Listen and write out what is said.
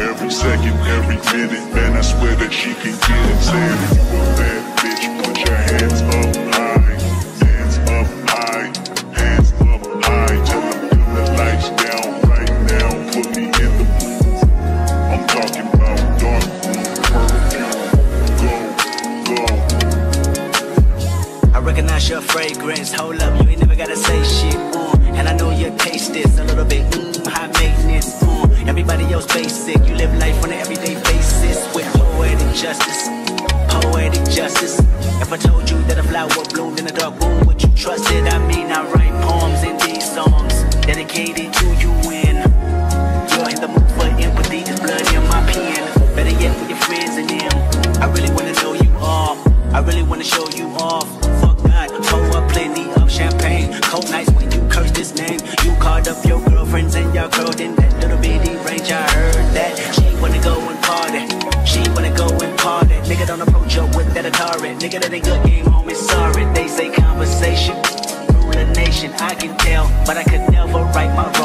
Every second, every minute, man, I swear that she can get it. Your fragrance. Hold up, you ain't never gotta say shit. Uh, and I know your taste is a little bit mm, high maintenance. Uh, everybody else basic. You live life on an everyday basis with poetic justice. Poetic justice. If I told you that a flower bloomed in a dark room, would you trust it? I mean, I write poems in these songs dedicated to you. When you're in the mood for empathy, there's blood in my pen. Cold nights when you curse this name. You called up your girlfriends and your girl in that little bitty range. I heard that she wanna go and party. She wanna go and party. Nigga don't approach her with that Atari. Nigga that ain't good game, homie. Sorry, they say conversation rule a nation. I can tell, but I could never right my.